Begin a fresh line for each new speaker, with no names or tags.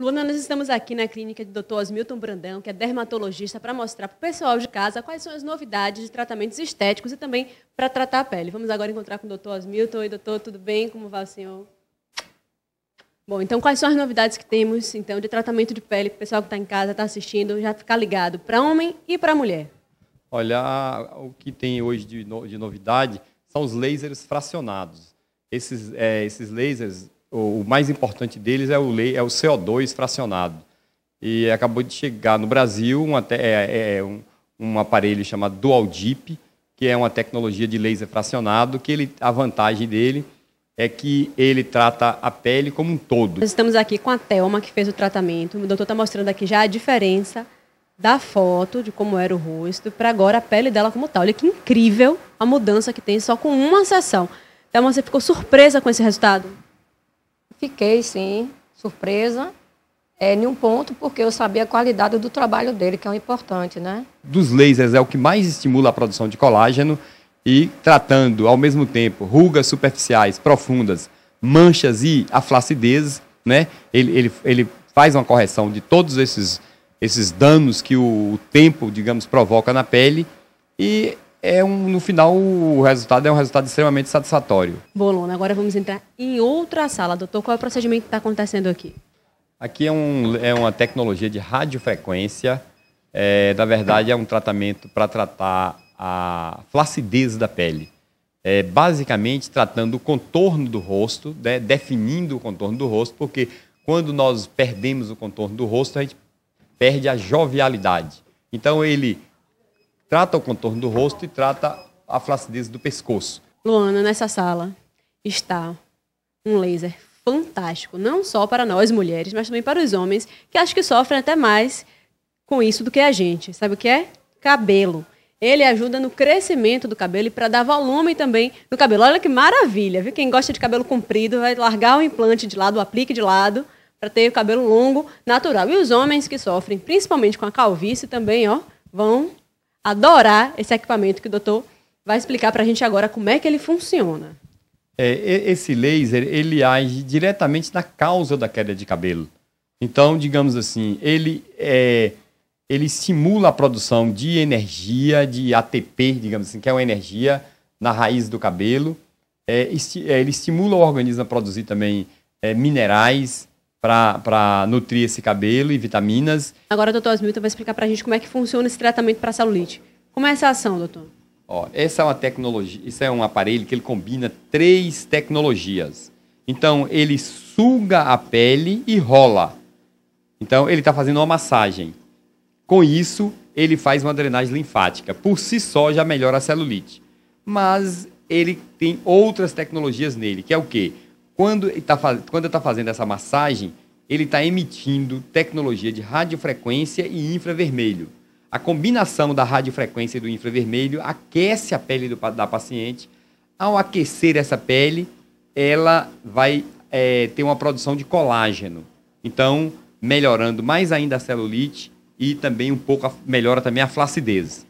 Luana, nós estamos aqui na clínica do Dr. Osmilton Brandão, que é dermatologista, para mostrar para o pessoal de casa quais são as novidades de tratamentos estéticos e também para tratar a pele. Vamos agora encontrar com o Dr. Osmilton. Oi, doutor, tudo bem? Como vai o senhor? Bom, então quais são as novidades que temos então de tratamento de pele para o pessoal que está em casa, está assistindo, já ficar ligado para homem e para mulher?
Olha, o que tem hoje de, no, de novidade são os lasers fracionados. Esses, é, esses lasers o mais importante deles é o, é o CO2 fracionado. E acabou de chegar no Brasil um, é, é um, um, aparelho chamado Dual Deep, que é uma tecnologia de laser fracionado, que ele, a vantagem dele é que ele trata a pele como um todo.
Nós estamos aqui com a Thelma, que fez o tratamento. O doutor está mostrando aqui já a diferença da foto, de como era o rosto, para agora a pele dela como tal. Olha que incrível a mudança que tem só com uma sessão. Thelma, você ficou surpresa com esse resultado?
Fiquei, sim, surpresa. É, em um ponto, porque eu sabia a qualidade do trabalho dele, que é o importante, né?
Dos lasers é o que mais estimula a produção de colágeno e tratando, ao mesmo tempo, rugas superficiais profundas, manchas e a flacidez, né? Ele, ele, ele faz uma correção de todos esses, esses danos que o, o tempo, digamos, provoca na pele e é um, no final o resultado é um resultado extremamente satisfatório.
Bolona, agora vamos entrar em outra sala. Doutor, qual é o procedimento que está acontecendo aqui?
Aqui é, um, é uma tecnologia de radiofrequência. É, na verdade, é um tratamento para tratar a flacidez da pele. É, basicamente, tratando o contorno do rosto, né, definindo o contorno do rosto, porque quando nós perdemos o contorno do rosto, a gente perde a jovialidade. Então, ele trata o contorno do rosto e trata a flacidez do pescoço.
Luana, nessa sala está um laser fantástico, não só para nós mulheres, mas também para os homens, que acho que sofrem até mais com isso do que a gente. Sabe o que é? Cabelo. Ele ajuda no crescimento do cabelo e para dar volume também no cabelo. Olha que maravilha, viu? Quem gosta de cabelo comprido vai largar o implante de lado, o aplique de lado, para ter o cabelo longo, natural. E os homens que sofrem, principalmente com a calvície, também, ó, vão adorar esse equipamento que o doutor vai explicar para a gente agora como é que ele funciona.
É, esse laser ele age diretamente na causa da queda de cabelo. Então, digamos assim, ele é, ele estimula a produção de energia, de ATP, digamos assim, que é uma energia na raiz do cabelo. É, esti é, ele estimula o organismo a produzir também é, minerais, para nutrir esse cabelo e vitaminas.
Agora, doutor Osmilton vai explicar para a gente como é que funciona esse tratamento para celulite. Como é essa ação, doutor?
Ó, essa é uma tecnologia, isso é um aparelho que ele combina três tecnologias. Então, ele suga a pele e rola. Então, ele está fazendo uma massagem. Com isso, ele faz uma drenagem linfática. Por si só, já melhora a celulite. Mas ele tem outras tecnologias nele, que é o quê? Quando está quando tá fazendo essa massagem, ele está emitindo tecnologia de radiofrequência e infravermelho. A combinação da radiofrequência e do infravermelho aquece a pele do, da paciente. Ao aquecer essa pele, ela vai é, ter uma produção de colágeno. Então, melhorando mais ainda a celulite e também um pouco a, melhora também a flacidez.